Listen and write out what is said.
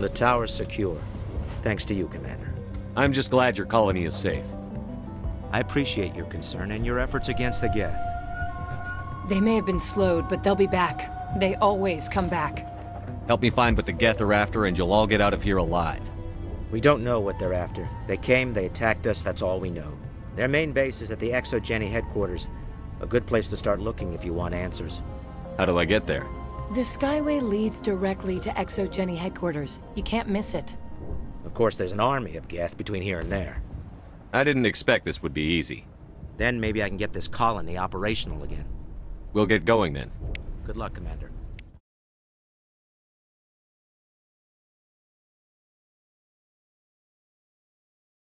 The tower's secure. Thanks to you, Commander. I'm just glad your colony is safe. I appreciate your concern and your efforts against the Geth. They may have been slowed, but they'll be back. They always come back. Help me find what the Geth are after, and you'll all get out of here alive. We don't know what they're after. They came, they attacked us, that's all we know. Their main base is at the Exogeny headquarters. A good place to start looking if you want answers. How do I get there? The Skyway leads directly to Exogeny headquarters. You can't miss it. Of course, there's an army of Geth between here and there. I didn't expect this would be easy. Then maybe I can get this colony operational again. We'll get going then. Good luck, Commander.